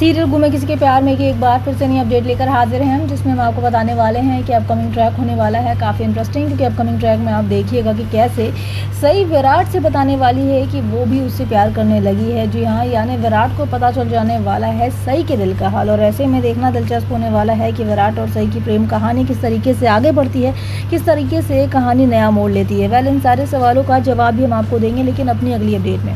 Serial गुमे किसी के प्यार में कि एक बार फिर से नई अपडेट लेकर हाजिर हैं हम, जिसमें हम आपको बताने वाले हैं कि अपकमिंग ट्रैक होने वाला है। काफ़ी इंटरेस्टिंग क्योंकि अपकमिंग ट्रैक में आप देखिएगा कि कैसे सही विराट से बताने वाली है कि वो भी उससे प्यार करने लगी है। जी हाँ यानी विराट को पता चल जाने वाला है सही के दिल का हाल, और ऐसे में देखना दिलचस्प होने वाला है कि विराट और सही की प्रेम कहानी किस तरीके से आगे बढ़ती है, किस तरीके से कहानी नया मोड़ लेती है। वैल इन सारे सवालों का जवाब भी हम आपको देंगे, लेकिन अपनी अगली अपडेट में।